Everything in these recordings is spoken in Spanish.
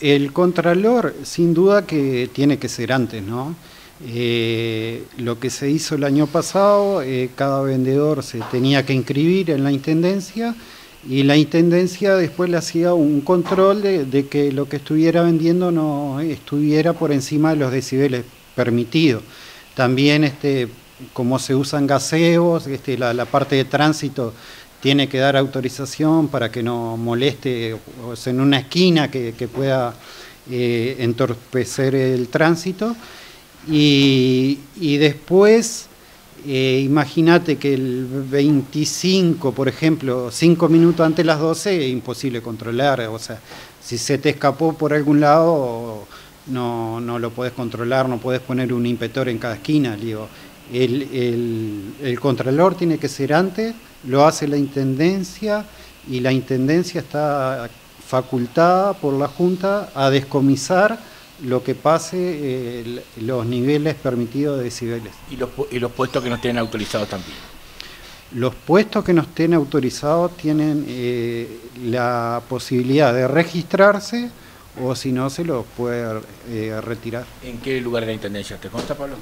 el contralor, sin duda que tiene que ser antes, ¿no? Eh, lo que se hizo el año pasado, eh, cada vendedor se tenía que inscribir en la intendencia y la intendencia después le hacía un control de, que lo que estuviera vendiendo no estuviera por encima de los decibeles permitidos. También este, como se usan gaseos, este, la, parte de tránsito tiene que dar autorización para que no moleste en una esquina que, pueda eh, entorpecer el tránsito. Y, después eh, imagínate que el 25, por ejemplo, 5 minutos antes de las 12 es imposible controlar. O sea, si se te escapó por algún lado, no, no lo puedes controlar, no puedes poner un impetor en cada esquina. Digo. El, el, el contralor tiene que ser antes, lo hace la intendencia y la intendencia está facultada por la Junta a descomisar lo que pase eh, los niveles permitidos de decibeles. ¿Y los, ¿Y los puestos que no estén autorizados también? Los puestos que no estén autorizados tienen eh, la posibilidad de registrarse o si no se los puede eh, retirar. ¿En qué lugar de la Intendencia te consta, Pablo?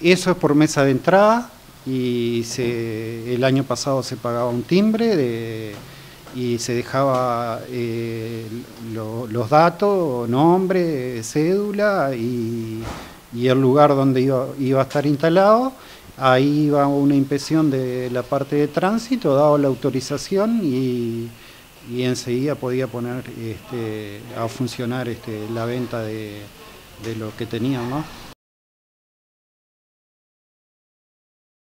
Eso es por mesa de entrada y se, el año pasado se pagaba un timbre y se dejaba eh, los datos, nombre, cédula y, el lugar donde iba, a estar instalado. Ahí iba una inspección de la parte de tránsito, dado la autorización y, enseguida podía poner este, a funcionar este, la venta de, de lo que tenían. ¿no?